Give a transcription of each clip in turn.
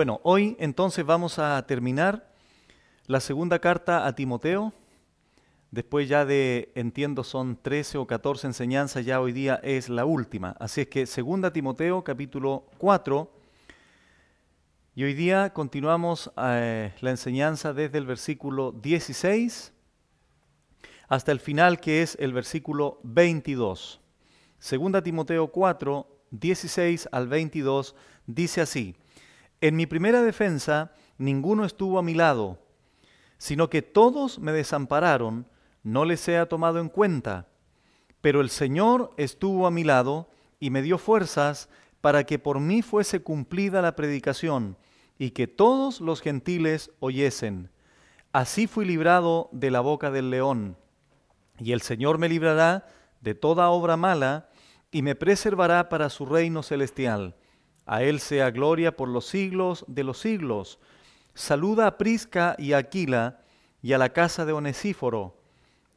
Bueno, hoy entonces vamos a terminar la segunda carta a Timoteo. Después ya de, entiendo, son 13 o 14 enseñanzas, ya hoy día es la última. Así es que segunda Timoteo capítulo 4. Y hoy día continuamos eh, la enseñanza desde el versículo 16 hasta el final que es el versículo 22. Segunda Timoteo 4, 16 al 22 dice así, En mi primera defensa ninguno estuvo a mi lado, sino que todos me desampararon, no les he tomado en cuenta, pero el Señor estuvo a mi lado y me dio fuerzas para que por mí fuese cumplida la predicación y que todos los gentiles oyesen. Así fui librado de la boca del león. Y el Señor me librará de toda obra mala y me preservará para su reino celestial. A Él sea gloria por los siglos de los siglos. Saluda a Prisca y a Aquila y a la casa de Onesíforo.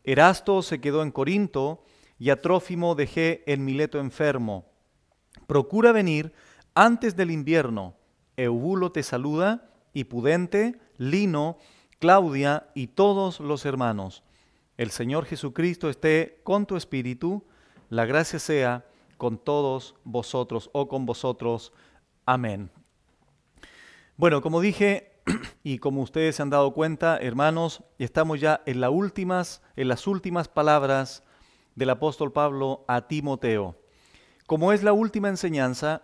Erasto se quedó en Corinto y a Trófimo dejé en Mileto enfermo. Procura venir antes del invierno. Eubulo te saluda, y Pudente, Lino, Claudia y todos los hermanos. El Señor Jesucristo esté con tu espíritu, la gracia sea con todos vosotros o con vosotros. Amén. Bueno, como dije y como ustedes se han dado cuenta, hermanos, estamos ya en, las últimas, en las últimas palabras del apóstol Pablo a Timoteo. Como es la última enseñanza,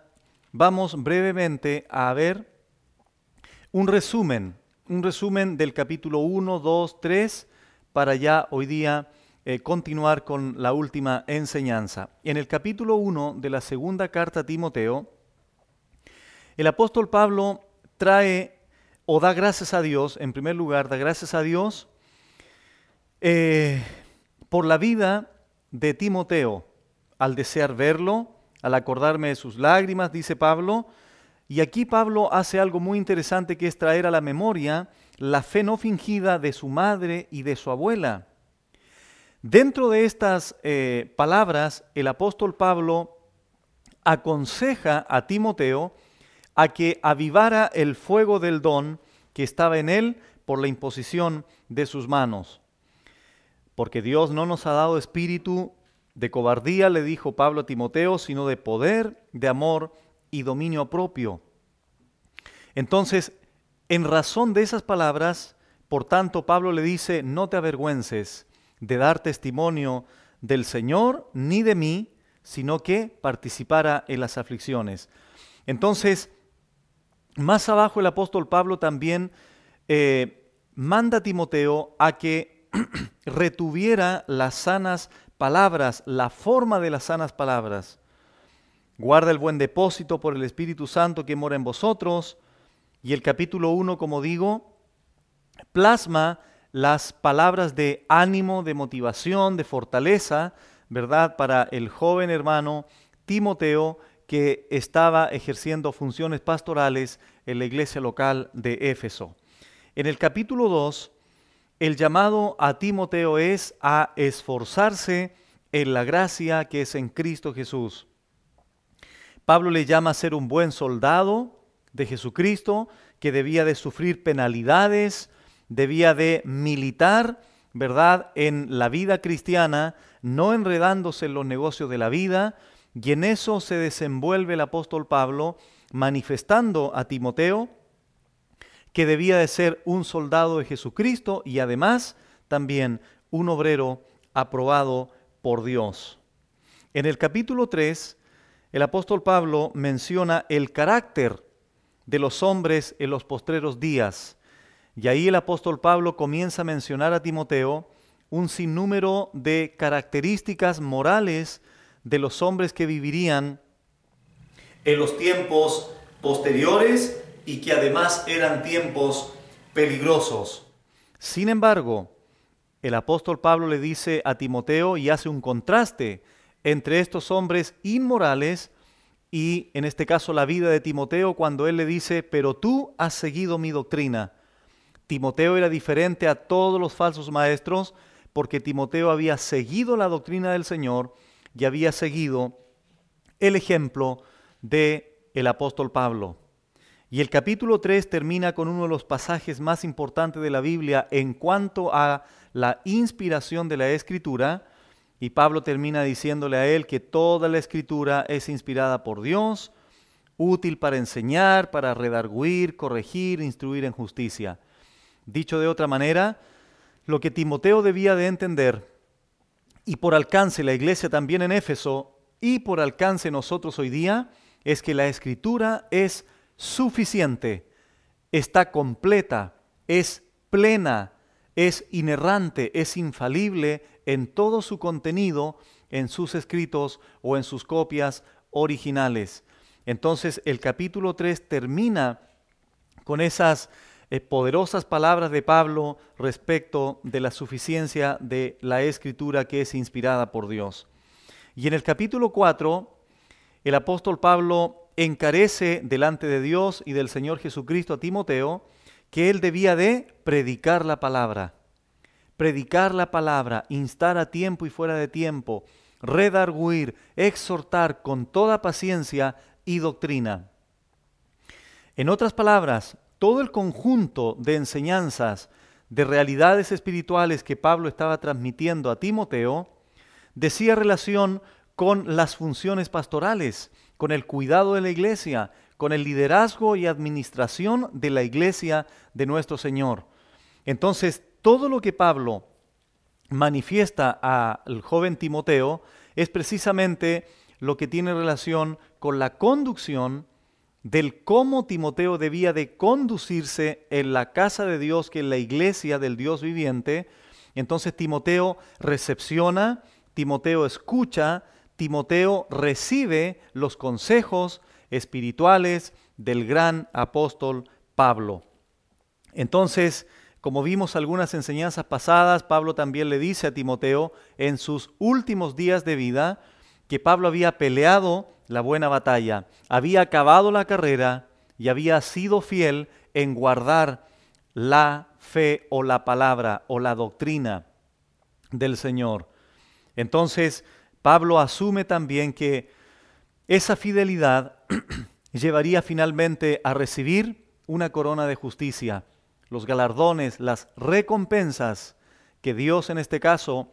vamos brevemente a ver un resumen, un resumen del capítulo 1, 2, 3 para ya hoy día eh, continuar con la última enseñanza. En el capítulo 1 de la segunda carta a Timoteo, el apóstol Pablo trae o da gracias a Dios, en primer lugar, da gracias a Dios eh, por la vida de Timoteo, al desear verlo, al acordarme de sus lágrimas, dice Pablo, y aquí Pablo hace algo muy interesante que es traer a la memoria la fe no fingida de su madre y de su abuela. Dentro de estas eh, palabras, el apóstol Pablo aconseja a Timoteo a que avivara el fuego del don que estaba en él por la imposición de sus manos. Porque Dios no nos ha dado espíritu de cobardía, le dijo Pablo a Timoteo, sino de poder, de amor y dominio propio. Entonces, en razón de esas palabras, por tanto, Pablo le dice, no te avergüences de dar testimonio del Señor ni de mí, sino que participara en las aflicciones. Entonces, más abajo el apóstol Pablo también eh, manda a Timoteo a que retuviera las sanas palabras, la forma de las sanas palabras. Guarda el buen depósito por el Espíritu Santo que mora en vosotros, y el capítulo 1, como digo, plasma las palabras de ánimo, de motivación, de fortaleza, ¿verdad? Para el joven hermano Timoteo que estaba ejerciendo funciones pastorales en la iglesia local de Éfeso. En el capítulo 2, el llamado a Timoteo es a esforzarse en la gracia que es en Cristo Jesús. Pablo le llama a ser un buen soldado, de Jesucristo, que debía de sufrir penalidades, debía de militar, ¿verdad?, en la vida cristiana, no enredándose en los negocios de la vida, y en eso se desenvuelve el apóstol Pablo, manifestando a Timoteo que debía de ser un soldado de Jesucristo y además también un obrero aprobado por Dios. En el capítulo 3, el apóstol Pablo menciona el carácter de los hombres en los postreros días. Y ahí el apóstol Pablo comienza a mencionar a Timoteo un sinnúmero de características morales de los hombres que vivirían en los tiempos posteriores y que además eran tiempos peligrosos. Sin embargo, el apóstol Pablo le dice a Timoteo y hace un contraste entre estos hombres inmorales y en este caso la vida de Timoteo cuando él le dice, pero tú has seguido mi doctrina. Timoteo era diferente a todos los falsos maestros porque Timoteo había seguido la doctrina del Señor y había seguido el ejemplo de el apóstol Pablo. Y el capítulo 3 termina con uno de los pasajes más importantes de la Biblia en cuanto a la inspiración de la escritura. Y Pablo termina diciéndole a él que toda la escritura es inspirada por Dios, útil para enseñar, para redarguir, corregir, instruir en justicia. Dicho de otra manera, lo que Timoteo debía de entender, y por alcance la iglesia también en Éfeso, y por alcance nosotros hoy día, es que la escritura es suficiente, está completa, es plena, es inerrante, es infalible en todo su contenido, en sus escritos o en sus copias originales. Entonces el capítulo 3 termina con esas eh, poderosas palabras de Pablo respecto de la suficiencia de la escritura que es inspirada por Dios. Y en el capítulo 4, el apóstol Pablo encarece delante de Dios y del Señor Jesucristo a Timoteo que él debía de predicar la palabra, predicar la palabra, instar a tiempo y fuera de tiempo, redarguir, exhortar con toda paciencia y doctrina. En otras palabras, todo el conjunto de enseñanzas, de realidades espirituales que Pablo estaba transmitiendo a Timoteo, decía relación con las funciones pastorales, con el cuidado de la iglesia, con el liderazgo y administración de la iglesia de nuestro Señor. Entonces, todo lo que Pablo manifiesta al joven Timoteo es precisamente lo que tiene relación con la conducción del cómo Timoteo debía de conducirse en la casa de Dios, que es la iglesia del Dios viviente. Entonces Timoteo recepciona, Timoteo escucha, Timoteo recibe los consejos espirituales del gran apóstol Pablo. Entonces, como vimos algunas enseñanzas pasadas, Pablo también le dice a Timoteo en sus últimos días de vida que Pablo había peleado la buena batalla, había acabado la carrera y había sido fiel en guardar la fe o la palabra o la doctrina del Señor. Entonces, Pablo asume también que esa fidelidad llevaría finalmente a recibir una corona de justicia, los galardones, las recompensas que Dios en este caso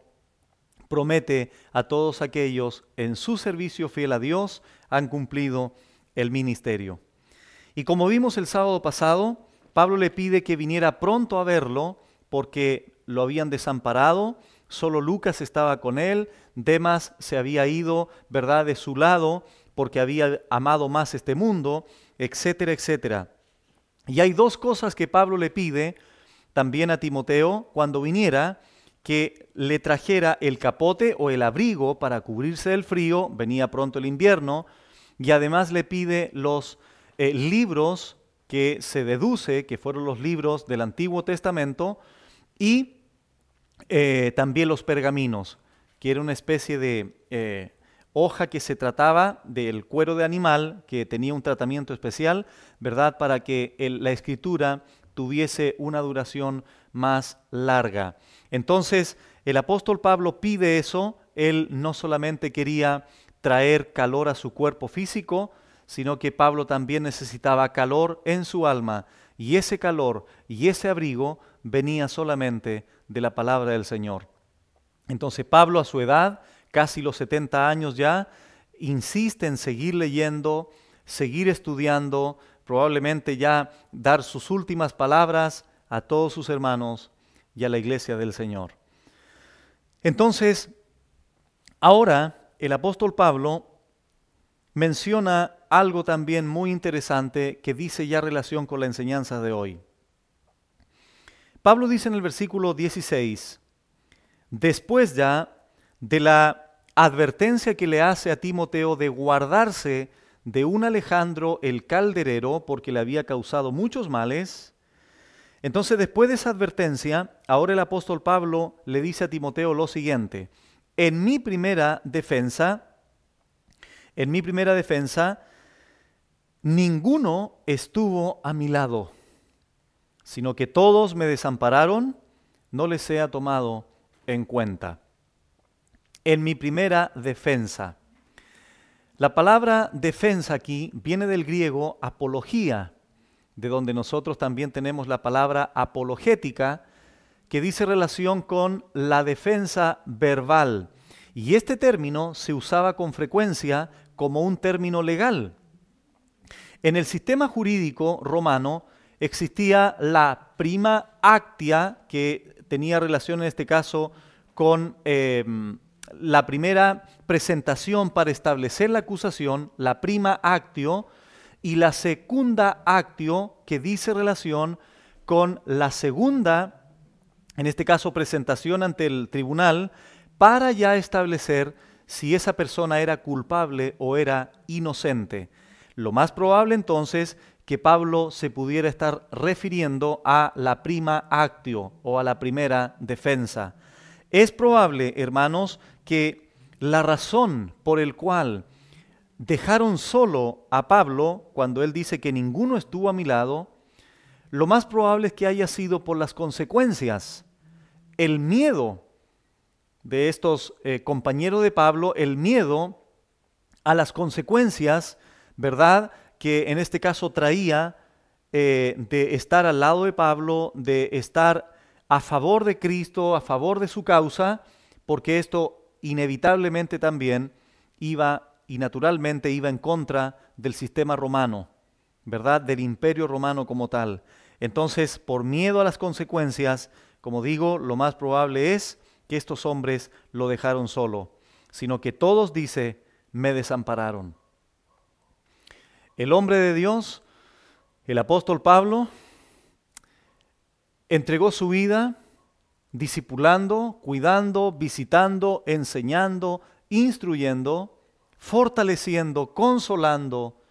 promete a todos aquellos en su servicio fiel a Dios han cumplido el ministerio. Y como vimos el sábado pasado, Pablo le pide que viniera pronto a verlo porque lo habían desamparado, solo Lucas estaba con él, Demas se había ido, ¿verdad?, de su lado porque había amado más este mundo, etcétera, etcétera. Y hay dos cosas que Pablo le pide también a Timoteo cuando viniera, que le trajera el capote o el abrigo para cubrirse del frío, venía pronto el invierno, y además le pide los eh, libros que se deduce que fueron los libros del Antiguo Testamento y eh, también los pergaminos, que era una especie de eh, hoja que se trataba del cuero de animal, que tenía un tratamiento especial, ¿verdad? Para que la escritura tuviese una duración más larga. Entonces, el apóstol Pablo pide eso, él no solamente quería traer calor a su cuerpo físico, sino que Pablo también necesitaba calor en su alma, y ese calor y ese abrigo venía solamente de la palabra del Señor. Entonces Pablo a su edad, casi los 70 años ya, insiste en seguir leyendo, seguir estudiando, probablemente ya dar sus últimas palabras a todos sus hermanos y a la iglesia del Señor. Entonces, ahora el apóstol Pablo menciona algo también muy interesante que dice ya relación con la enseñanza de hoy. Pablo dice en el versículo 16, después ya de la advertencia que le hace a Timoteo de guardarse de un Alejandro el calderero porque le había causado muchos males, entonces después de esa advertencia, ahora el apóstol Pablo le dice a Timoteo lo siguiente, en mi primera defensa, en mi primera defensa, ninguno estuvo a mi lado sino que todos me desampararon, no les sea tomado en cuenta. En mi primera defensa. La palabra defensa aquí viene del griego apología, de donde nosotros también tenemos la palabra apologética, que dice relación con la defensa verbal. Y este término se usaba con frecuencia como un término legal. En el sistema jurídico romano existía la prima actia, que tenía relación en este caso con em, la primera presentación para establecer la acusación, la prima actio, y la secunda actio, que dice relación con la segunda, en este caso presentación ante el tribunal, para ya establecer si esa persona era culpable o era inocente. Lo más probable entonces que Pablo se pudiera estar refiriendo a la prima actio o a la primera defensa. Es probable, hermanos, que la razón por el cual dejaron solo a Pablo cuando él dice que ninguno estuvo a mi lado, lo más probable es que haya sido por las consecuencias, el miedo de estos eh, compañeros de Pablo, el miedo a las consecuencias, ¿verdad? Que en este caso traía eh, de estar al lado de Pablo, de estar a favor de Cristo, a favor de su causa, porque esto inevitablemente también iba y naturalmente iba en contra del sistema romano, ¿verdad? Del imperio romano como tal. Entonces, por miedo a las consecuencias, como digo, lo más probable es que estos hombres lo dejaron solo, sino que todos, dice, me desampararon. El hombre de Dios, el apóstol Pablo, entregó su vida discipulando, cuidando, visitando, enseñando, instruyendo fortaleciendo, consolando,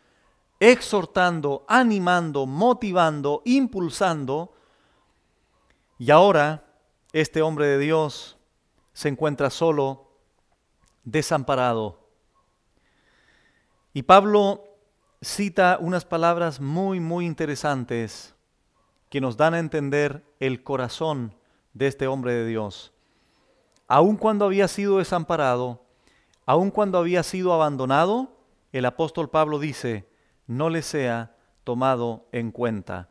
exhortando, animando, motivando, impulsando. Y ahora este hombre de Dios se encuentra solo, desamparado. Y Pablo cita unas palabras muy, muy interesantes que nos dan a entender el corazón de este hombre de Dios. Aun cuando había sido desamparado, Aun cuando había sido abandonado, el apóstol Pablo dice, no le sea tomado en cuenta.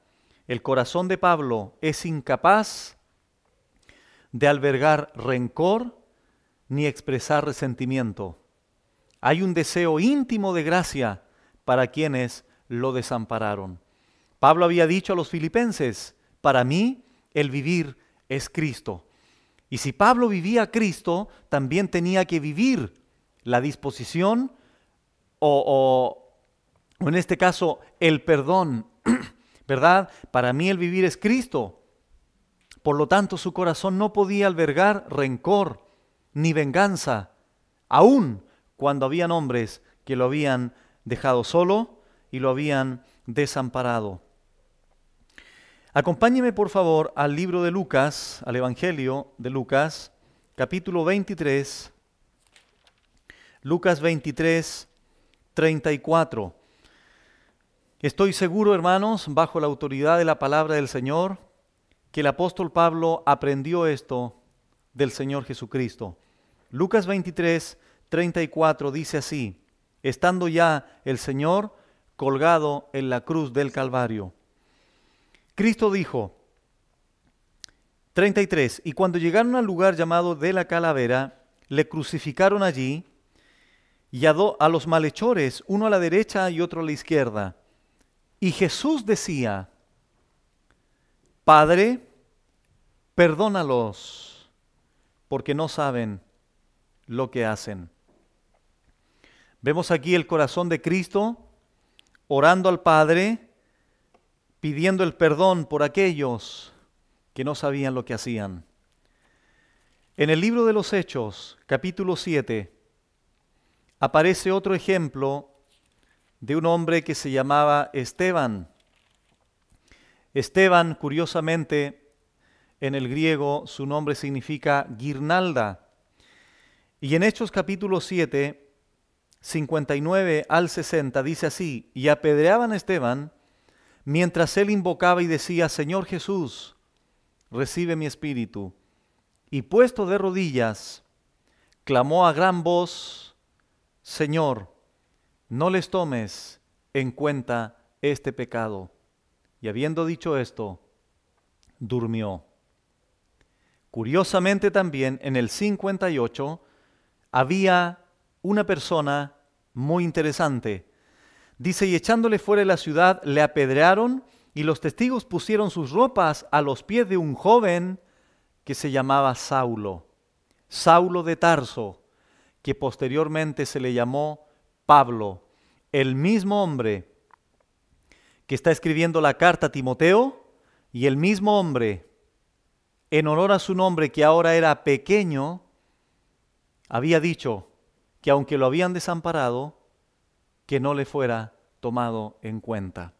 El corazón de Pablo es incapaz de albergar rencor ni expresar resentimiento. Hay un deseo íntimo de gracia para quienes lo desampararon. Pablo había dicho a los filipenses, para mí el vivir es Cristo. Y si Pablo vivía Cristo, también tenía que vivir la disposición o, en este caso el perdón, ¿verdad? Para mí el vivir es Cristo. Por lo tanto, su corazón no podía albergar rencor ni venganza, aun cuando habían hombres que lo habían dejado solo y lo habían desamparado. Acompáñeme por favor al libro de Lucas, al Evangelio de Lucas, capítulo 23, Lucas 23, 34. Estoy seguro, hermanos, bajo la autoridad de la palabra del Señor, que el apóstol Pablo aprendió esto del Señor Jesucristo. Lucas 23, 34 dice así, estando ya el Señor colgado en la cruz del Calvario. Cristo dijo, 33, y cuando llegaron al lugar llamado de la calavera, le crucificaron allí y a, a los malhechores, uno a la derecha y otro a la izquierda. Y Jesús decía, Padre, perdónalos, porque no saben lo que hacen. Vemos aquí el corazón de Cristo orando al Padre, pidiendo el perdón por aquellos que no sabían lo que hacían. En el libro de los Hechos, capítulo 7, aparece otro ejemplo de un hombre que se llamaba Esteban. Esteban, curiosamente, en el griego su nombre significa guirnalda. Y en Hechos capítulo 7, 59 al 60 dice así, y apedreaban a Esteban mientras él invocaba y decía, Señor Jesús, recibe mi espíritu. Y puesto de rodillas, clamó a gran voz, Señor, no les tomes en cuenta este pecado. y habiendo dicho esto, durmió. Curiosamente también en el 58 había una persona muy interesante. Dice, y echándole fuera de la ciudad, le apedrearon y los testigos pusieron sus ropas a los pies de un joven que se llamaba Saulo, Saulo de Tarso, que posteriormente se le llamó Pablo, el mismo hombre que está escribiendo la carta a Timoteo y el mismo hombre, en honor a su nombre que ahora era pequeño, había dicho que aunque lo habían desamparado, que no le fuera tomado en cuenta.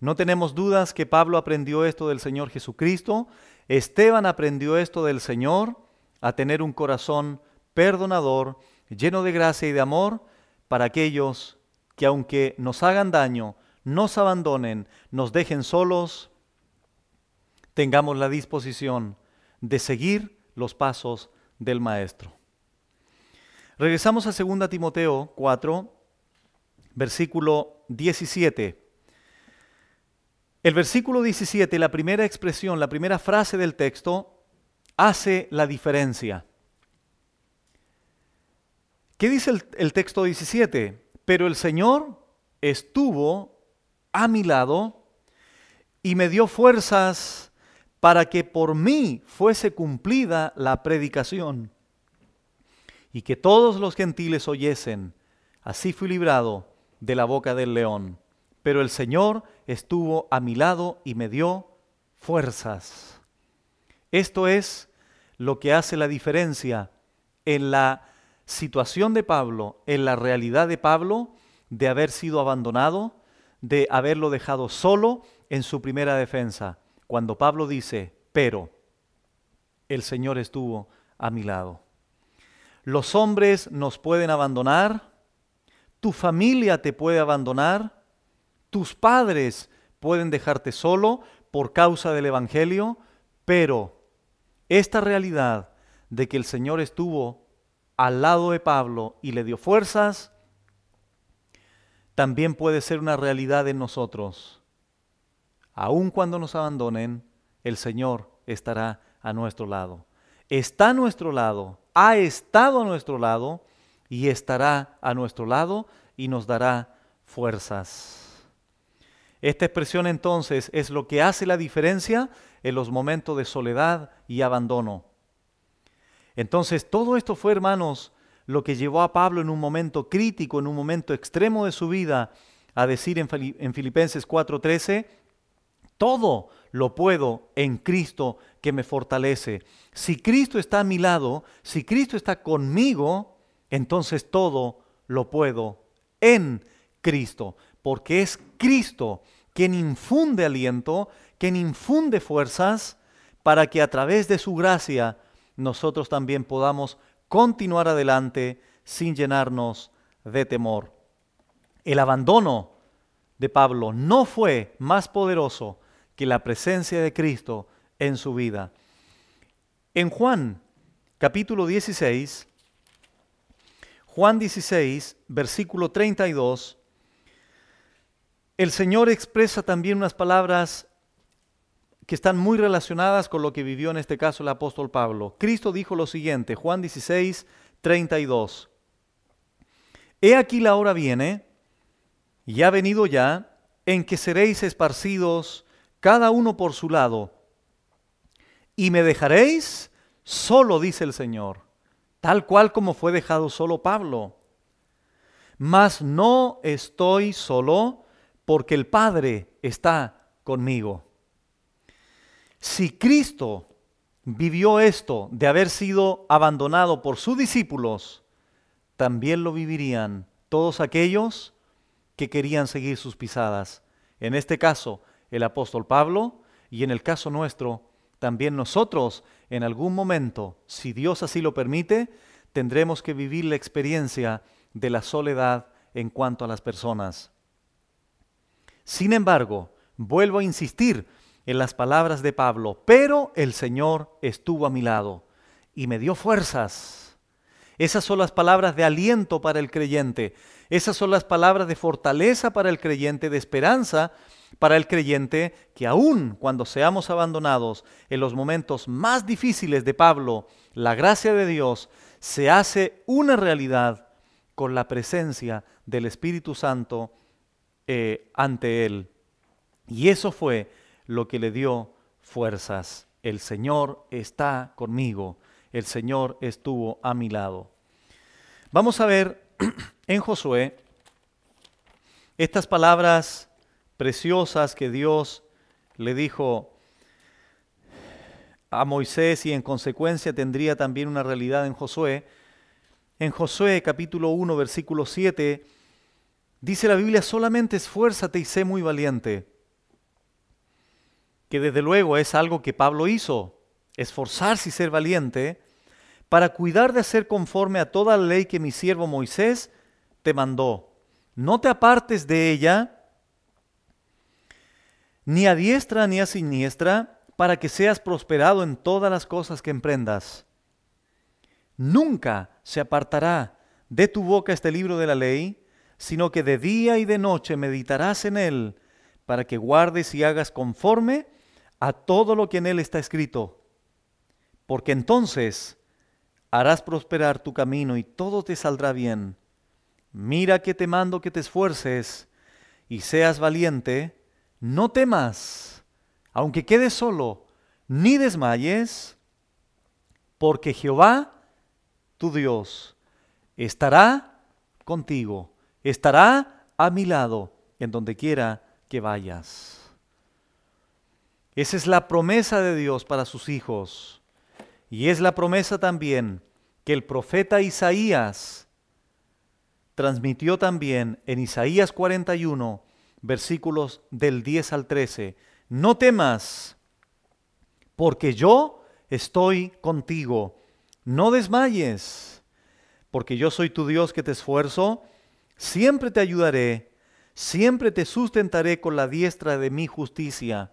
No tenemos dudas que Pablo aprendió esto del Señor Jesucristo, Esteban aprendió esto del Señor, a tener un corazón perdonador, lleno de gracia y de amor para aquellos que aunque nos hagan daño, nos abandonen, nos dejen solos, tengamos la disposición de seguir los pasos del Maestro. Regresamos a 2 Timoteo 4, versículo 17. El versículo 17, la primera expresión, la primera frase del texto, hace la diferencia. ¿Qué dice el, el texto 17? Pero el Señor estuvo a mi lado y me dio fuerzas para que por mí fuese cumplida la predicación y que todos los gentiles oyesen. Así fui librado de la boca del león. Pero el Señor estuvo a mi lado y me dio fuerzas. Esto es lo que hace la diferencia en la situación de Pablo, en la realidad de Pablo de haber sido abandonado, de haberlo dejado solo en su primera defensa, cuando Pablo dice, pero el Señor estuvo a mi lado. Los hombres nos pueden abandonar, tu familia te puede abandonar, tus padres pueden dejarte solo por causa del Evangelio, pero esta realidad de que el Señor estuvo al lado de Pablo y le dio fuerzas, también puede ser una realidad en nosotros. Aun cuando nos abandonen, el Señor estará a nuestro lado. Está a nuestro lado, ha estado a nuestro lado y estará a nuestro lado y nos dará fuerzas. Esta expresión entonces es lo que hace la diferencia en los momentos de soledad y abandono. Entonces todo esto fue, hermanos, lo que llevó a Pablo en un momento crítico, en un momento extremo de su vida, a decir en, Filipenses 4:13, todo lo puedo en Cristo que me fortalece. Si Cristo está a mi lado, si Cristo está conmigo, entonces todo lo puedo en Cristo, porque es Cristo quien infunde aliento, quien infunde fuerzas, para que a través de su gracia nosotros también podamos continuar adelante sin llenarnos de temor. El abandono de Pablo no fue más poderoso que la presencia de Cristo en su vida. En Juan capítulo 16, Juan 16, versículo 32, el Señor expresa también unas palabras que están muy relacionadas con lo que vivió en este caso el apóstol Pablo. Cristo dijo lo siguiente, Juan 16, 32. He aquí la hora viene, y ha venido ya, en que seréis esparcidos cada uno por su lado, y me dejaréis solo, dice el Señor, tal cual como fue dejado solo Pablo. Mas no estoy solo, porque el Padre está conmigo. Si Cristo vivió esto de haber sido abandonado por sus discípulos, también lo vivirían todos aquellos que querían seguir sus pisadas. En este caso, el apóstol Pablo y en el caso nuestro, también nosotros en algún momento, si Dios así lo permite, tendremos que vivir la experiencia de la soledad en cuanto a las personas. Sin embargo, vuelvo a insistir, en las palabras de Pablo, pero el Señor estuvo a mi lado y me dio fuerzas Esas son las palabras de aliento para el creyente. Esas son las palabras de fortaleza para el creyente, de esperanza para el creyente, que aun cuando seamos abandonados en los momentos más difíciles de Pablo, la gracia de Dios se hace una realidad con la presencia del Espíritu Santo eh, ante él. Y eso fue lo que le dio fuerzas. El Señor está conmigo. El Señor estuvo a mi lado. Vamos a ver en Josué estas palabras preciosas que Dios le dijo a Moisés y en consecuencia tendría también una realidad en Josué. En Josué capítulo 1 versículo 7 dice la Biblia, solamente esfuérzate y sé muy valiente. Que desde luego es algo que Pablo hizo, esforzarse y ser valiente para cuidar de hacer conforme a toda la ley que mi siervo Moisés te mandó. No te apartes de ella, ni a diestra ni a siniestra, para que seas prosperado en todas las cosas que emprendas. Nunca se apartará de tu boca este libro de la ley, sino que de día y de noche meditarás en él, para que guardes y hagas conforme a todo lo que en él está escrito. Porque entonces harás prosperar tu camino y todo te saldrá bien. Mira que te mando que te esfuerces y seas valiente, no temas, aunque quedes solo, ni desmayes, porque Jehová, tu Dios, estará contigo, estará a mi lado en donde quiera que vayas. Esa es la promesa de Dios para sus hijos. Y es la promesa también que el profeta Isaías transmitió también en Isaías 41, versículos del 10 al 13. No temas, porque yo estoy contigo. No desmayes, porque yo soy tu Dios que te esfuerzo. Siempre te ayudaré, siempre te sustentaré con la diestra de mi justicia.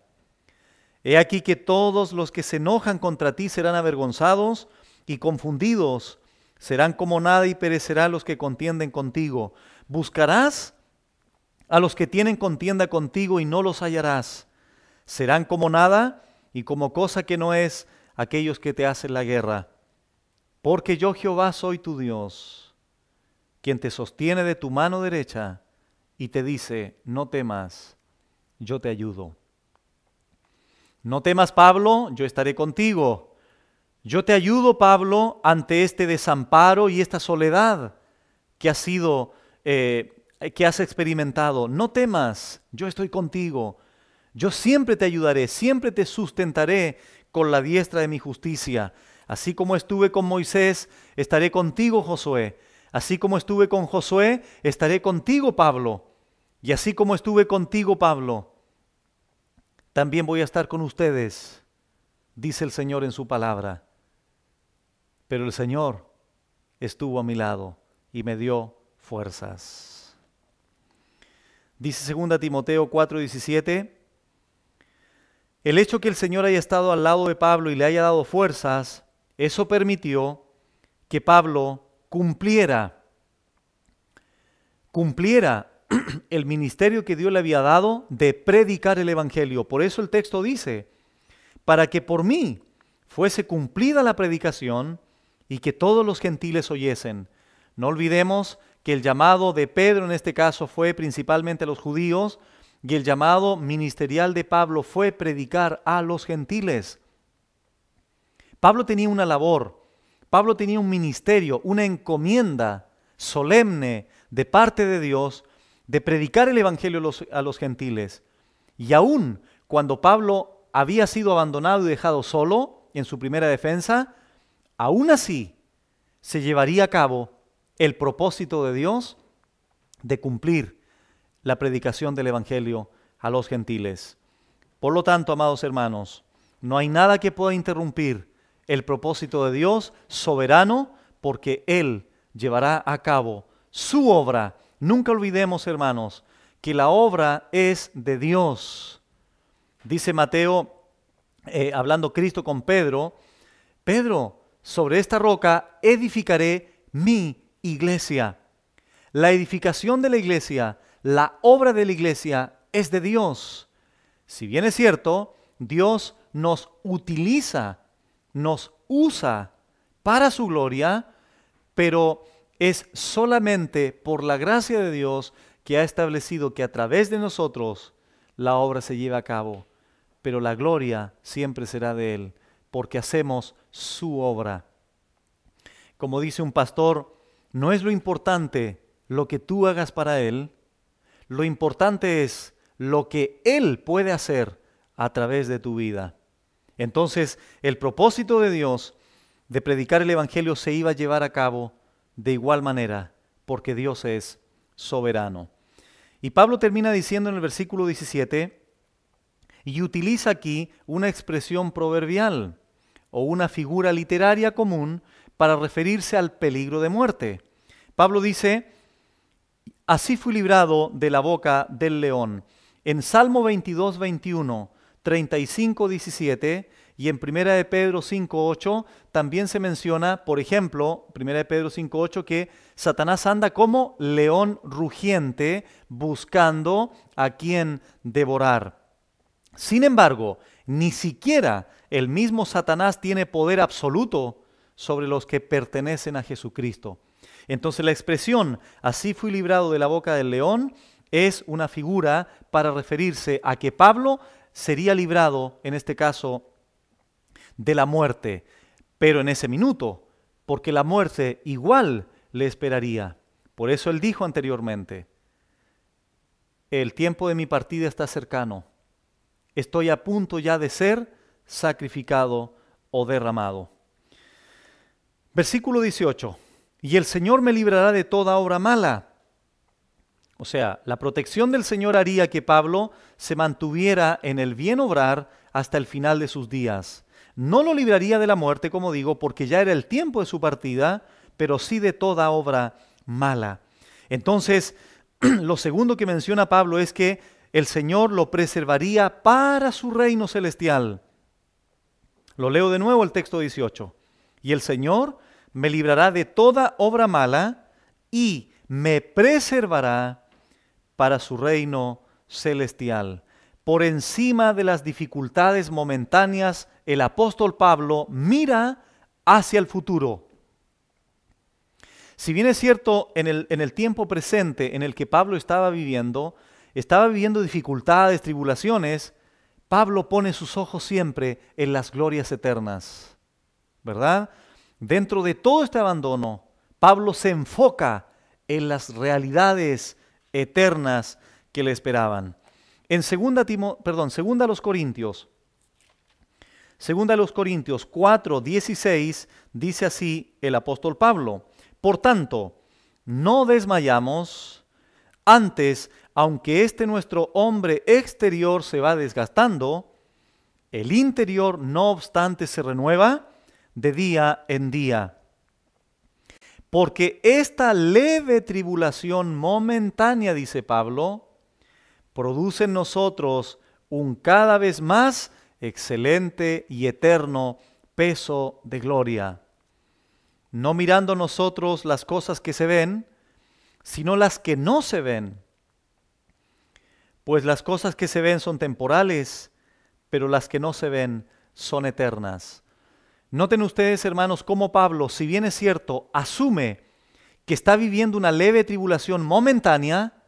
He aquí que todos los que se enojan contra ti serán avergonzados y confundidos. Serán como nada y perecerán los que contienden contigo. Buscarás a los que tienen contienda contigo y no los hallarás. Serán como nada y como cosa que no es aquellos que te hacen la guerra. Porque yo Jehová soy tu Dios, quien te sostiene de tu mano derecha y te dice, no temas, yo te ayudo. No temas, Pablo, yo estaré contigo. Yo te ayudo, Pablo, ante este desamparo y esta soledad que has sido, eh, que has experimentado. No temas, yo estoy contigo. Yo siempre te ayudaré, siempre te sustentaré con la diestra de mi justicia. Así como estuve con Moisés, estaré contigo, Josué. Así como estuve con Josué, estaré contigo, Pablo. Y así como estuve contigo, Pablo, también voy a estar con ustedes, dice el Señor en su palabra. Pero el Señor estuvo a mi lado y me dio fuerzas. Dice 2 Timoteo 4:17, el hecho que el Señor haya estado al lado de Pablo y le haya dado fuerzas, eso permitió que Pablo cumpliera, cumpliera el ministerio que Dios le había dado de predicar el Evangelio. Por eso el texto dice, para que por mí fuese cumplida la predicación y que todos los gentiles oyesen. No olvidemos que el llamado de Pedro en este caso fue principalmente a los judíos y el llamado ministerial de Pablo fue predicar a los gentiles. Pablo tenía una labor, Pablo tenía un ministerio, una encomienda solemne de parte de Dios de predicar el Evangelio a los, gentiles. Y aún cuando Pablo había sido abandonado y dejado solo en su primera defensa, aún así se llevaría a cabo el propósito de Dios de cumplir la predicación del Evangelio a los gentiles. Por lo tanto, amados hermanos, no hay nada que pueda interrumpir el propósito de Dios soberano porque Él llevará a cabo su obra Nunca olvidemos, hermanos, que la obra es de Dios. Dice Mateo, eh, hablando Cristo con Pedro, Pedro, sobre esta roca edificaré mi iglesia. La edificación de la iglesia, la obra de la iglesia es de Dios. Si bien es cierto, Dios nos utiliza, nos usa para su gloria, pero es solamente por la gracia de Dios que ha establecido que a través de nosotros la obra se lleva a cabo. Pero la gloria siempre será de Él, porque hacemos su obra. Como dice un pastor, no es lo importante lo que tú hagas para Él, lo importante es lo que Él puede hacer a través de tu vida. Entonces, el propósito de Dios de predicar el Evangelio se iba a llevar a cabo de igual manera, porque Dios es soberano. Y Pablo termina diciendo en el versículo 17, y utiliza aquí una expresión proverbial o una figura literaria común para referirse al peligro de muerte. Pablo dice, así fui librado de la boca del león. En Salmo 22, 21, 35, 17 y en 1 de Pedro 5, 8 también se menciona, por ejemplo, 1 de Pedro 5, 8, que Satanás anda como león rugiente buscando a quien devorar. Sin embargo, ni siquiera el mismo Satanás tiene poder absoluto sobre los que pertenecen a Jesucristo. Entonces la expresión, así fui librado de la boca del león, es una figura para referirse a que Pablo sería librado, en este caso, de la muerte, pero en ese minuto, porque la muerte igual le esperaría. Por eso él dijo anteriormente, el tiempo de mi partida está cercano, estoy a punto ya de ser sacrificado o derramado. Versículo 18. Y el Señor me librará de toda obra mala. O sea, la protección del Señor haría que Pablo se mantuviera en el bien obrar hasta el final de sus días. No lo libraría de la muerte, como digo, porque ya era el tiempo de su partida, pero sí de toda obra mala. Entonces, lo segundo que menciona Pablo es que el Señor lo preservaría para su reino celestial. Lo leo de nuevo el texto 18. Y el Señor me librará de toda obra mala y me preservará para su reino celestial. Por encima de las dificultades momentáneas, el apóstol Pablo mira hacia el futuro. Si bien es cierto, en el, en el tiempo presente en el que Pablo estaba viviendo, estaba viviendo dificultades, tribulaciones, Pablo pone sus ojos siempre en las glorias eternas. ¿Verdad? Dentro de todo este abandono, Pablo se enfoca en las realidades eternas que le esperaban. En segunda, Timo, perdón, segunda a los Corintios, segunda a los Corintios 4, 16, dice así el apóstol Pablo. Por tanto, no desmayamos, antes, aunque este nuestro hombre exterior se va desgastando, el interior no obstante se renueva de día en día. Porque esta leve tribulación momentánea, dice Pablo, produce en nosotros un cada vez más excelente y eterno peso de gloria. No mirando nosotros las cosas que se ven, sino las que no se ven. Pues las cosas que se ven son temporales, pero las que no se ven son eternas. Noten ustedes, hermanos, cómo Pablo, si bien es cierto, asume que está viviendo una leve tribulación momentánea,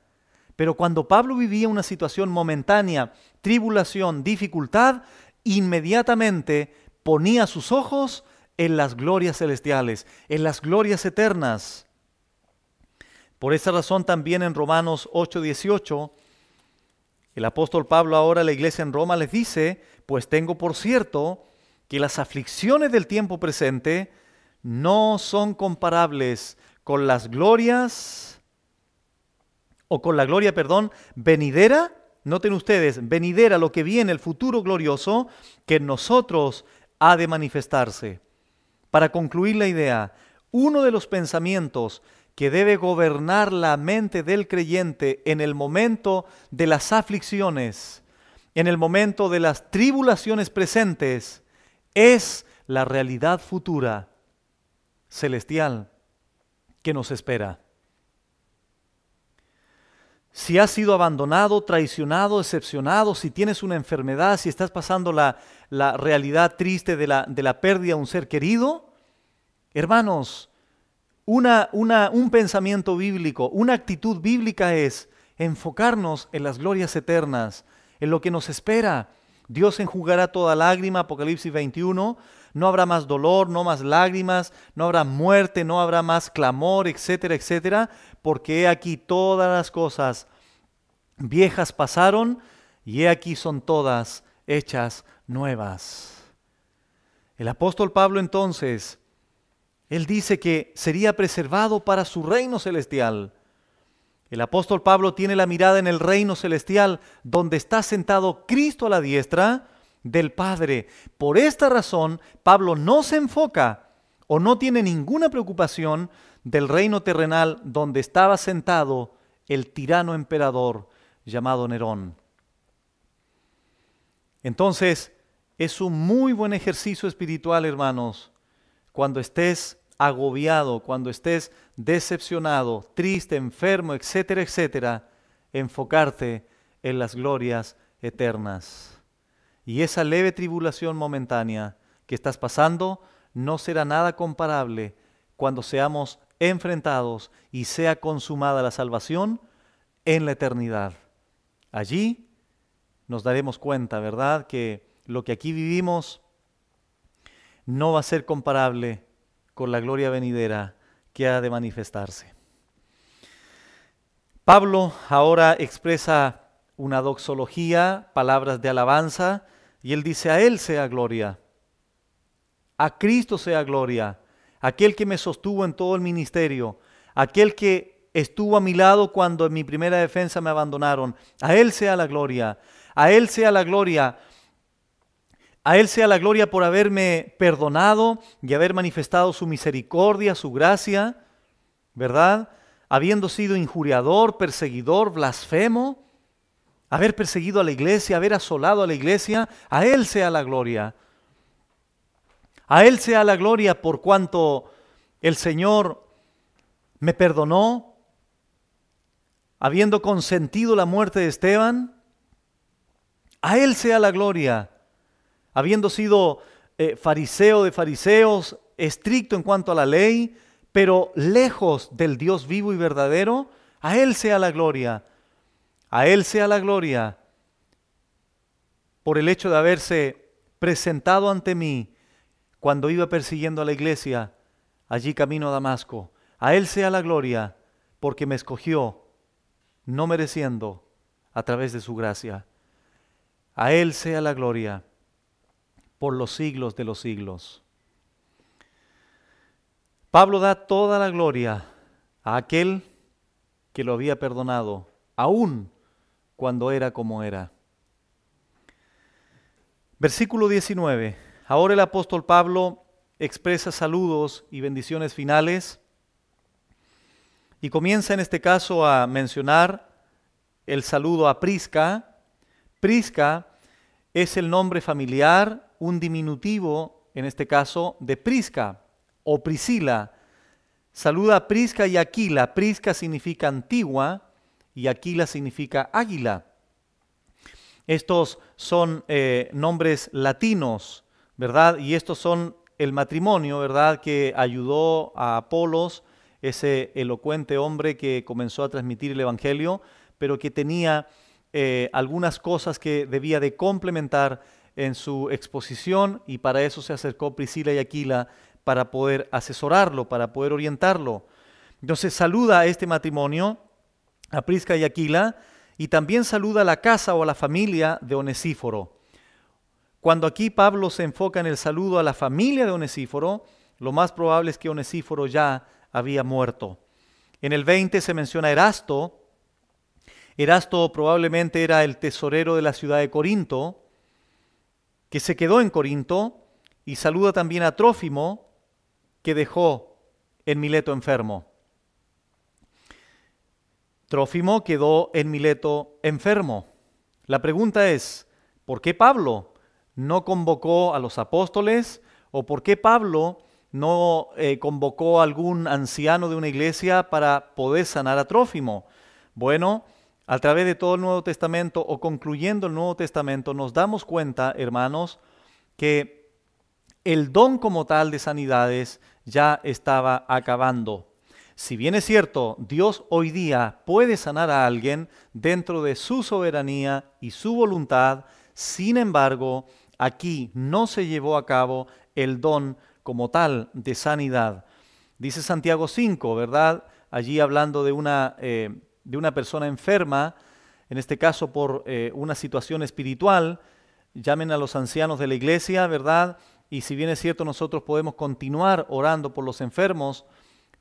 pero cuando Pablo vivía una situación momentánea, tribulación, dificultad, inmediatamente ponía sus ojos en las glorias celestiales, en las glorias eternas. Por esa razón también en Romanos 8:18, el apóstol Pablo ahora a la iglesia en Roma les dice, pues tengo por cierto que las aflicciones del tiempo presente no son comparables con las glorias o con la gloria, perdón, venidera. Noten ustedes, venidera lo que viene, el futuro glorioso que en nosotros ha de manifestarse. Para concluir la idea, uno de los pensamientos que debe gobernar la mente del creyente en el momento de las aflicciones, en el momento de las tribulaciones presentes, es la realidad futura celestial. que nos espera. Si has sido abandonado, traicionado, decepcionado, si tienes una enfermedad, si estás pasando la, la realidad triste de la, de la pérdida de un ser querido, hermanos, una, una, un pensamiento bíblico, una actitud bíblica es enfocarnos en las glorias eternas, en lo que nos espera. Dios enjugará toda lágrima, Apocalipsis 21, no habrá más dolor, no más lágrimas, no habrá muerte, no habrá más clamor, etcétera, etcétera, porque he aquí todas las cosas viejas pasaron y he aquí son todas hechas nuevas. El apóstol Pablo entonces, él dice que sería preservado para su reino celestial. El apóstol Pablo tiene la mirada en el reino celestial, donde está sentado Cristo a la diestra del Padre. Por esta razón, Pablo no se enfoca o no tiene ninguna preocupación del reino terrenal donde estaba sentado el tirano emperador llamado Nerón. Entonces, es un muy buen ejercicio espiritual, hermanos, cuando estés agobiado, cuando estés decepcionado, triste, enfermo, etcétera, etcétera, enfocarte en las glorias eternas. Y esa leve tribulación momentánea que estás pasando no será nada comparable cuando seamos enfrentados y sea consumada la salvación en la eternidad. Allí nos daremos cuenta, ¿verdad?, que lo que aquí vivimos no va a ser comparable con la gloria venidera que ha de manifestarse. Pablo ahora expresa una doxología, palabras de alabanza, y él dice, a Él sea gloria, a Cristo sea gloria, aquel que me sostuvo en todo el ministerio, aquel que estuvo a mi lado cuando en mi primera defensa me abandonaron, a Él sea la gloria, a Él sea la gloria a Él sea la gloria por haberme perdonado y haber manifestado su misericordia, su gracia, ¿verdad? Habiendo sido injuriador, perseguidor, blasfemo, haber perseguido a la iglesia, haber asolado a la iglesia, a Él sea la gloria. A Él sea la gloria por cuanto el Señor me perdonó, habiendo consentido la muerte de Esteban. A Él sea la gloria habiendo sido eh, fariseo de fariseos, estricto en cuanto a la ley, pero lejos del Dios vivo y verdadero, a Él sea la gloria, a Él sea la gloria por el hecho de haberse presentado ante mí cuando iba persiguiendo a la iglesia allí camino a Damasco. A Él sea la gloria porque me escogió, no mereciendo, a través de su gracia. A Él sea la gloria por los siglos de los siglos. Pablo da toda la gloria a aquel que lo había perdonado, aún cuando era como era. Versículo 19. Ahora el apóstol Pablo expresa saludos y bendiciones finales y comienza en este caso a mencionar el saludo a Prisca. Prisca es el nombre familiar un diminutivo, en este caso, de Prisca o Priscila. Saluda a Prisca y Aquila. Prisca significa antigua y Aquila significa águila. Estos son eh, nombres latinos, ¿verdad? Y estos son el matrimonio, ¿verdad? Que ayudó a Apolos, ese elocuente hombre que comenzó a transmitir el Evangelio, pero que tenía eh, algunas cosas que debía de complementar en su exposición y para eso se acercó Priscila y Aquila para poder asesorarlo, para poder orientarlo. Entonces saluda a este matrimonio, a Prisca y Aquila, y también saluda a la casa o a la familia de Onesíforo. Cuando aquí Pablo se enfoca en el saludo a la familia de Onesíforo, lo más probable es que Onesíforo ya había muerto. En el 20 se menciona Erasto. Erasto probablemente era el tesorero de la ciudad de Corinto, que se quedó en Corinto, y saluda también a Trófimo, que dejó en Mileto enfermo. Trófimo quedó en Mileto enfermo. La pregunta es, ¿por qué Pablo no convocó a los apóstoles o por qué Pablo no eh, convocó a algún anciano de una iglesia para poder sanar a Trófimo? Bueno, a través de todo el Nuevo Testamento o concluyendo el Nuevo Testamento, nos damos cuenta, hermanos, que el don como tal de sanidades ya estaba acabando. Si bien es cierto, Dios hoy día puede sanar a alguien dentro de su soberanía y su voluntad, sin embargo, aquí no se llevó a cabo el don como tal de sanidad. Dice Santiago 5, ¿verdad? Allí hablando de una, eh, de una persona enferma, en este caso por eh, una situación espiritual, llamen a los ancianos de la iglesia, ¿verdad? Y si bien es cierto, nosotros podemos continuar orando por los enfermos,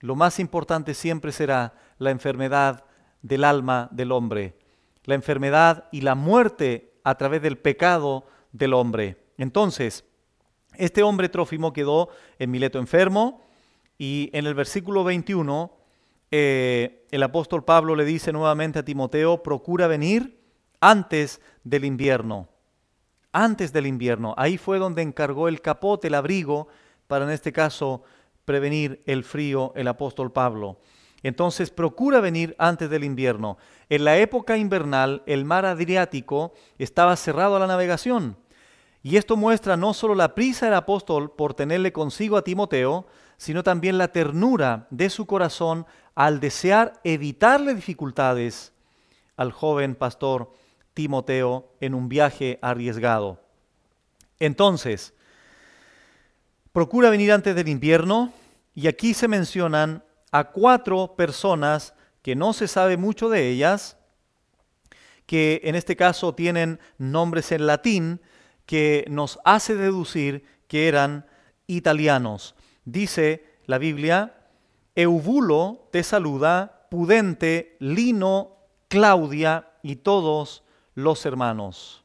lo más importante siempre será la enfermedad del alma del hombre, la enfermedad y la muerte a través del pecado del hombre. Entonces, este hombre Trófimo quedó en Mileto enfermo y en el versículo 21 eh, el apóstol Pablo le dice nuevamente a Timoteo, procura venir antes del invierno antes del invierno. Ahí fue donde encargó el capote, el abrigo, para en este caso prevenir el frío el apóstol Pablo. Entonces procura venir antes del invierno. En la época invernal el mar Adriático estaba cerrado a la navegación. Y esto muestra no solo la prisa del apóstol por tenerle consigo a Timoteo, sino también la ternura de su corazón al desear evitarle dificultades al joven pastor Timoteo en un viaje arriesgado. Entonces, procura venir antes del invierno y aquí se mencionan a cuatro personas que no se sabe mucho de ellas, que en este caso tienen nombres en latín, que nos hace deducir que eran italianos. Dice la Biblia, Eubulo te saluda, Pudente, Lino, Claudia y todos los hermanos.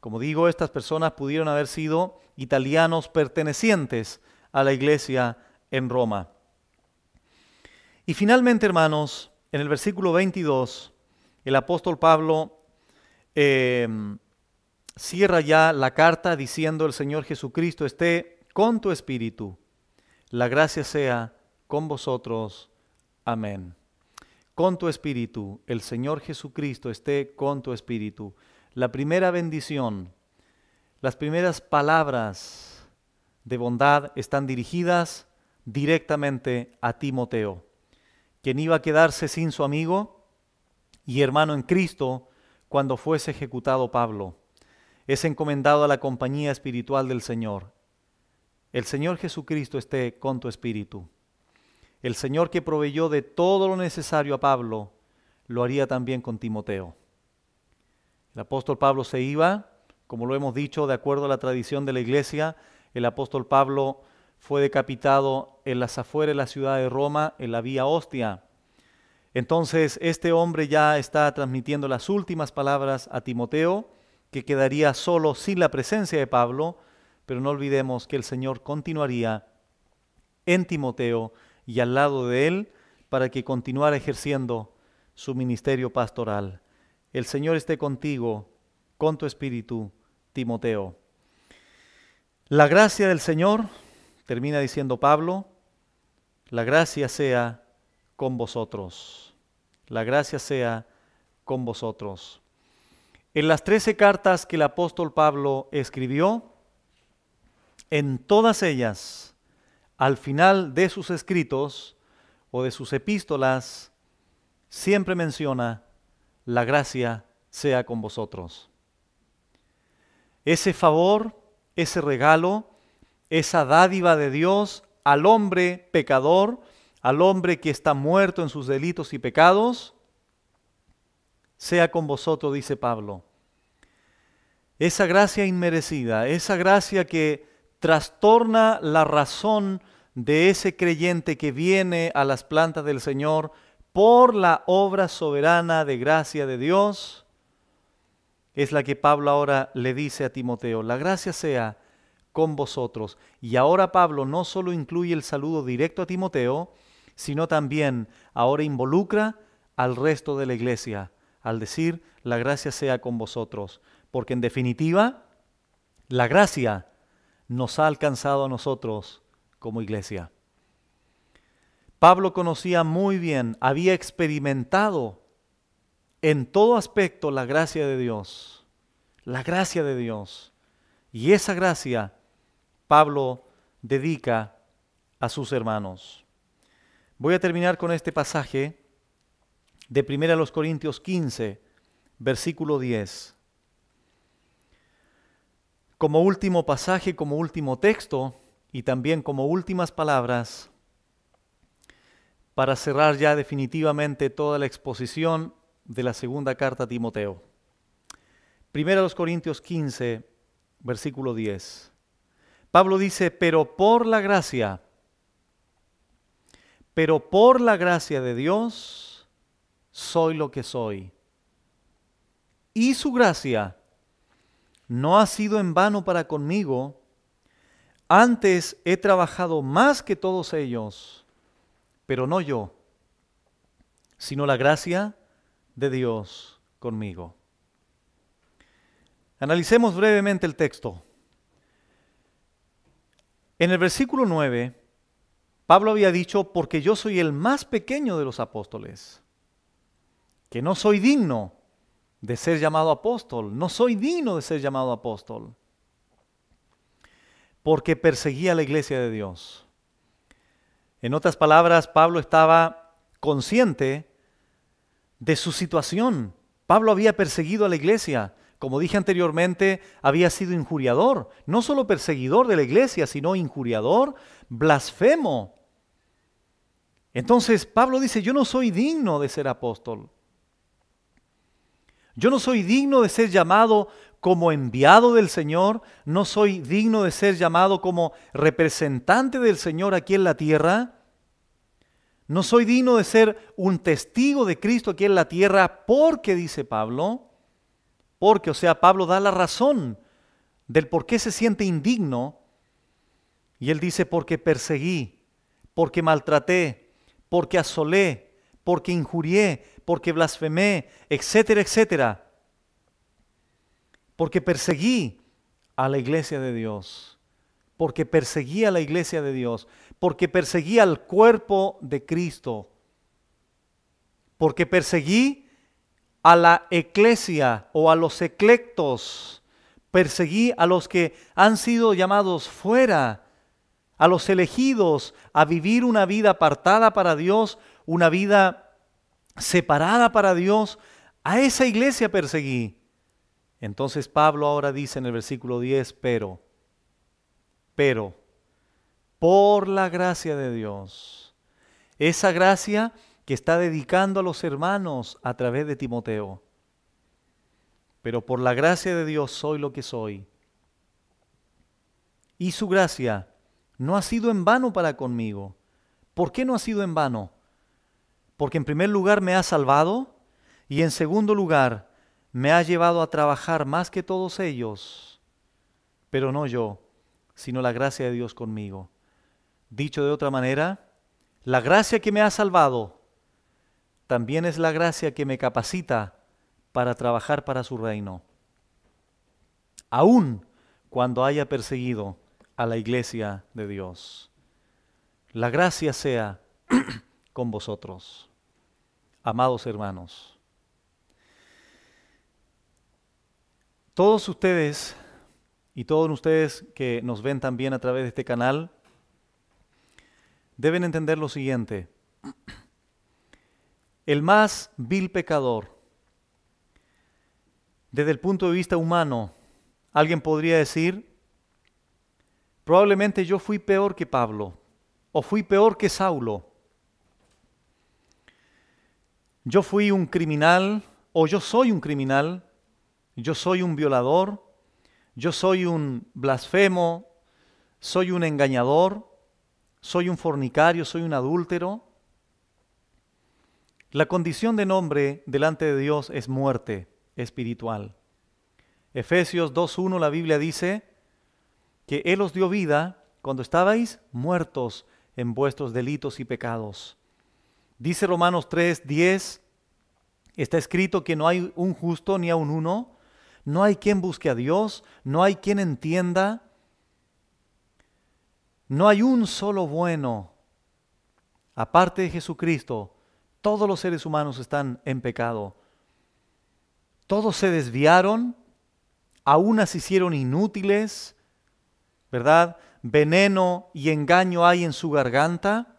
Como digo, estas personas pudieron haber sido italianos pertenecientes a la iglesia en Roma. Y finalmente, hermanos, en el versículo 22, el apóstol Pablo em, cierra ya la carta diciendo el Señor Jesucristo esté con tu espíritu. La gracia sea con vosotros. Amén con tu espíritu. El Señor Jesucristo esté con tu espíritu. La primera bendición, las primeras palabras de bondad están dirigidas directamente a Timoteo, quien iba a quedarse sin su amigo y hermano en Cristo cuando fuese ejecutado Pablo. Es encomendado a la compañía espiritual del Señor. El Señor Jesucristo esté con tu espíritu. El Señor que proveyó de todo lo necesario a Pablo, lo haría también con Timoteo. El apóstol Pablo se iba, como lo hemos dicho, de acuerdo a la tradición de la iglesia, el apóstol Pablo fue decapitado en las afueras de la ciudad de Roma, en la vía Ostia. Entonces, este hombre ya está transmitiendo las últimas palabras a Timoteo, que quedaría solo sin la presencia de Pablo, pero no olvidemos que el Señor continuaría en Timoteo y al lado de él para que continuara ejerciendo su ministerio pastoral. El Señor esté contigo, con tu espíritu, Timoteo. La gracia del Señor, termina diciendo Pablo, la gracia sea con vosotros. La gracia sea con vosotros. En las trece cartas que el apóstol Pablo escribió, en todas ellas, al final de sus escritos o de sus epístolas, siempre menciona, la gracia sea con vosotros. Ese favor, ese regalo, esa dádiva de Dios al hombre pecador, al hombre que está muerto en sus delitos y pecados, sea con vosotros, dice Pablo. Esa gracia inmerecida, esa gracia que trastorna la razón de ese creyente que viene a las plantas del Señor por la obra soberana de gracia de Dios, es la que Pablo ahora le dice a Timoteo, la gracia sea con vosotros. Y ahora Pablo no solo incluye el saludo directo a Timoteo, sino también ahora involucra al resto de la iglesia al decir, la gracia sea con vosotros. Porque en definitiva, la gracia nos ha alcanzado a nosotros como iglesia. Pablo conocía muy bien, había experimentado en todo aspecto la gracia de Dios, la gracia de Dios. Y esa gracia Pablo dedica a sus hermanos. Voy a terminar con este pasaje de 1 Corintios 15, versículo 10. Como último pasaje, como último texto y también como últimas palabras, para cerrar ya definitivamente toda la exposición de la segunda carta a Timoteo. Primera los Corintios 15, versículo 10. Pablo dice, pero por la gracia, pero por la gracia de Dios soy lo que soy. Y su gracia no ha sido en vano para conmigo, antes he trabajado más que todos ellos, pero no yo, sino la gracia de Dios conmigo. Analicemos brevemente el texto. En el versículo 9, Pablo había dicho, porque yo soy el más pequeño de los apóstoles, que no soy digno de ser llamado apóstol, no soy digno de ser llamado apóstol, porque perseguía la iglesia de Dios. En otras palabras, Pablo estaba consciente de su situación. Pablo había perseguido a la iglesia. Como dije anteriormente, había sido injuriador, no solo perseguidor de la iglesia, sino injuriador, blasfemo. Entonces Pablo dice, yo no soy digno de ser apóstol. Yo no soy digno de ser llamado como enviado del Señor, no soy digno de ser llamado como representante del Señor aquí en la tierra. No soy digno de ser un testigo de Cristo aquí en la tierra porque, dice Pablo, porque, o sea, Pablo da la razón del por qué se siente indigno. Y él dice, porque perseguí, porque maltraté, porque asolé, porque injurié, porque blasfemé, etcétera, etcétera. Porque perseguí a la iglesia de Dios, porque perseguí a la iglesia de Dios, porque perseguí al cuerpo de Cristo, porque perseguí a la eclesia o a los eclectos, perseguí a los que han sido llamados fuera, a los elegidos a vivir una vida apartada para Dios, una vida separada para Dios, a esa iglesia perseguí. Entonces Pablo ahora dice en el versículo 10, pero, pero, por la gracia de Dios, esa gracia que está dedicando a los hermanos a través de Timoteo. Pero por la gracia de Dios soy lo que soy. Y su gracia no ha sido en vano para conmigo. ¿Por qué no ha sido en vano? Porque en primer lugar me ha salvado y en segundo lugar me ha llevado a trabajar más que todos ellos, pero no yo, sino la gracia de Dios conmigo. Dicho de otra manera, la gracia que me ha salvado también es la gracia que me capacita para trabajar para su reino. Aún cuando haya perseguido a la iglesia de Dios. La gracia sea con vosotros, amados hermanos. Todos ustedes y todos ustedes que nos ven también a través de este canal deben entender lo siguiente el más vil pecador, desde el punto de vista humano, alguien podría decir, probablemente yo fui peor que Pablo, o fui peor que Saulo. Yo fui un criminal, o yo soy un criminal, yo soy un violador, yo soy un blasfemo, soy un engañador, soy un fornicario, soy un adúltero. La condición de nombre delante de Dios es muerte espiritual. Efesios 2.1 la Biblia dice que Él os dio vida cuando estabais muertos en vuestros delitos y pecados. Dice Romanos 3.10, está escrito que no hay un justo ni a un uno, no hay quien busque a Dios, no hay quien entienda, No hay un solo bueno. Aparte de Jesucristo, todos los seres humanos están en pecado. Todos se desviaron, aún se hicieron inútiles, ¿verdad? Veneno y engaño hay en su garganta.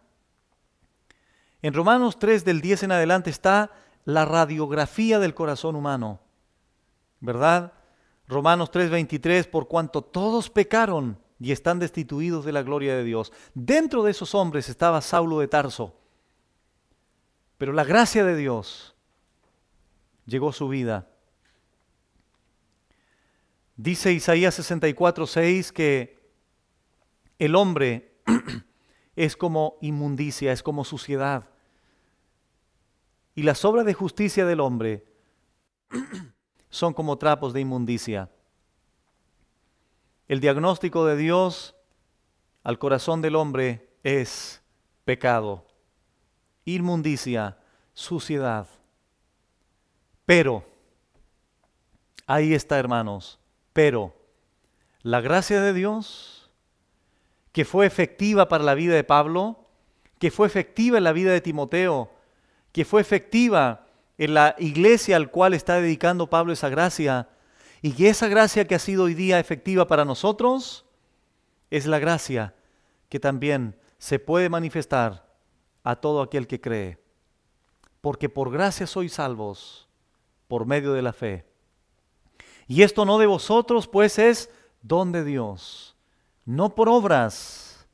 En Romanos 3 del 10 en adelante está la radiografía del corazón humano, ¿verdad? Romanos 3:23, por cuanto todos pecaron y están destituidos de la gloria de Dios. Dentro de esos hombres estaba Saulo de Tarso, pero la gracia de Dios llegó a su vida. Dice Isaías 64:6 que el hombre es como inmundicia, es como suciedad. Y las obras de justicia del hombre son como trapos de inmundicia. El diagnóstico de Dios al corazón del hombre es pecado, inmundicia, suciedad. Pero, ahí está hermanos, pero la gracia de Dios, que fue efectiva para la vida de Pablo, que fue efectiva en la vida de Timoteo, que fue efectiva en la iglesia al cual está dedicando Pablo esa gracia, y que esa gracia que ha sido hoy día efectiva para nosotros es la gracia que también se puede manifestar a todo aquel que cree. Porque por gracia sois salvos por medio de la fe. Y esto no de vosotros, pues es don de Dios, no por obras,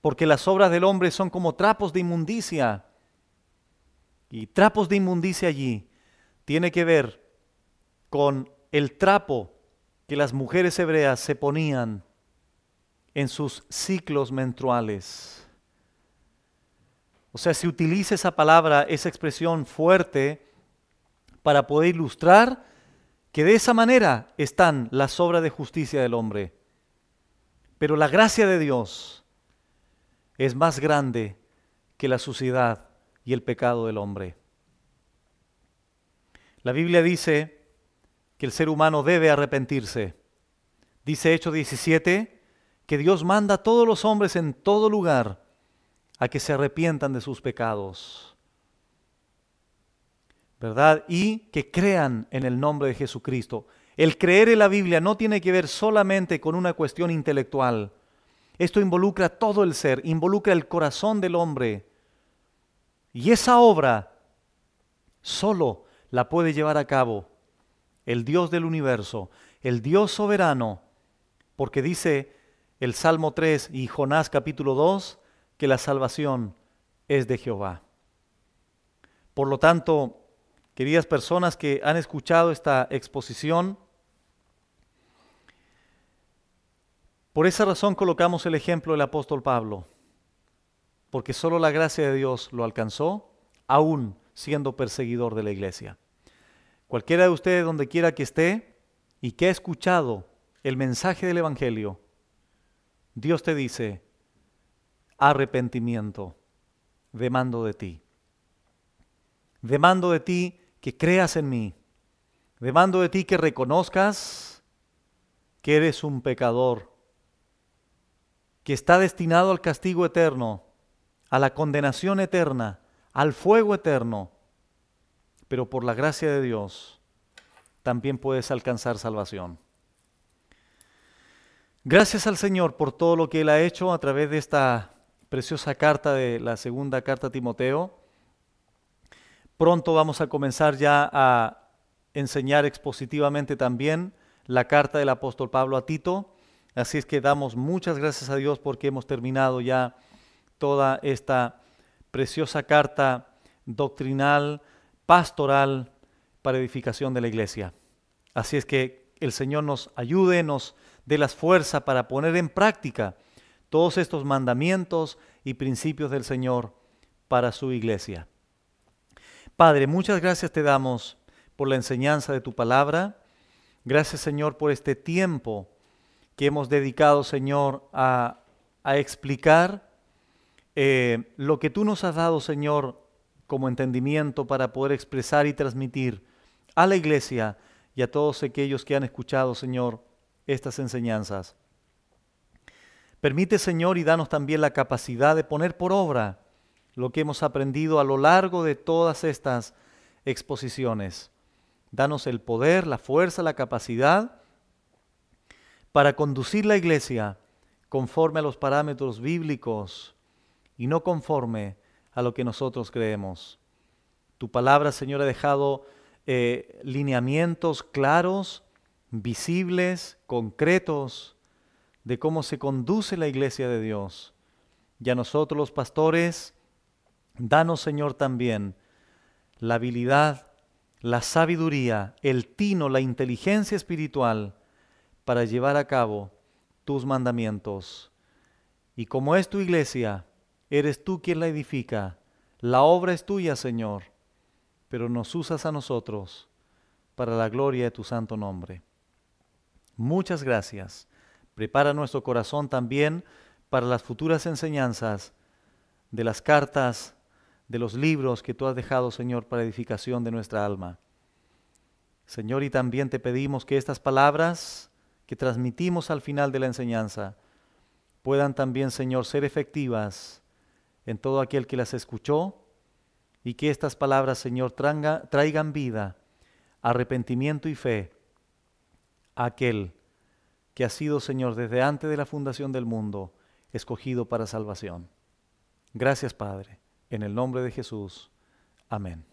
porque las obras del hombre son como trapos de inmundicia y trapos de inmundicia allí tiene que ver con el trapo que las mujeres hebreas se ponían en sus ciclos menstruales. O sea, se utiliza esa palabra, esa expresión fuerte, para poder ilustrar que de esa manera están las obras de justicia del hombre. Pero la gracia de Dios es más grande que la suciedad y el pecado del hombre. La Biblia dice que el ser humano debe arrepentirse. Dice Hechos 17 que Dios manda a todos los hombres en todo lugar a que se arrepientan de sus pecados. ¿Verdad? Y que crean en el nombre de Jesucristo. El creer en la Biblia no tiene que ver solamente con una cuestión intelectual. Esto involucra todo el ser, involucra el corazón del hombre. Y esa obra solo la puede llevar a cabo el Dios del universo, el Dios soberano, porque dice el Salmo 3 y Jonás capítulo 2 que la salvación es de Jehová. Por lo tanto, queridas personas que han escuchado esta exposición, por esa razón colocamos el ejemplo del apóstol Pablo porque solo la gracia de Dios lo alcanzó, aún siendo perseguidor de la iglesia. Cualquiera de ustedes, donde quiera que esté y que ha escuchado el mensaje del Evangelio, Dios te dice, arrepentimiento, demando de ti. Demando de ti que creas en mí. Demando de ti que reconozcas que eres un pecador, que está destinado al castigo eterno a la condenación eterna, al fuego eterno, pero por la gracia de Dios también puedes alcanzar salvación. Gracias al Señor por todo lo que Él ha hecho a través de esta preciosa carta de la segunda carta a Timoteo. Pronto vamos a comenzar ya a enseñar expositivamente también la carta del apóstol Pablo a Tito. Así es que damos muchas gracias a Dios porque hemos terminado ya toda esta preciosa carta doctrinal, pastoral, para edificación de la iglesia. Así es que el Señor nos ayude, nos dé las fuerzas para poner en práctica todos estos mandamientos y principios del Señor para su iglesia. Padre, muchas gracias te damos por la enseñanza de tu palabra. Gracias Señor por este tiempo que hemos dedicado, Señor, a, a explicar eh, lo que tú nos has dado, Señor, como entendimiento para poder expresar y transmitir a la iglesia y a todos aquellos que han escuchado, Señor, estas enseñanzas. Permite, Señor, y danos también la capacidad de poner por obra lo que hemos aprendido a lo largo de todas estas exposiciones. Danos el poder, la fuerza, la capacidad para conducir la iglesia conforme a los parámetros bíblicos y no conforme a lo que nosotros creemos. Tu palabra, Señor, ha dejado eh, lineamientos claros, visibles, concretos, de cómo se conduce la iglesia de Dios. Y a nosotros los pastores, danos, Señor, también la habilidad, la sabiduría, el tino, la inteligencia espiritual para llevar a cabo tus mandamientos. Y como es tu iglesia, eres tú quien la edifica. La obra es tuya, Señor, pero nos usas a nosotros para la gloria de tu santo nombre. Muchas gracias. Prepara nuestro corazón también para las futuras enseñanzas de las cartas, de los libros que tú has dejado, Señor, para edificación de nuestra alma. Señor, y también te pedimos que estas palabras que transmitimos al final de la enseñanza puedan también, Señor, ser efectivas en todo aquel que las escuchó y que estas palabras, Señor, traigan vida, arrepentimiento y fe a aquel que ha sido, Señor, desde antes de la fundación del mundo, escogido para salvación. Gracias, Padre, en el nombre de Jesús. Amén.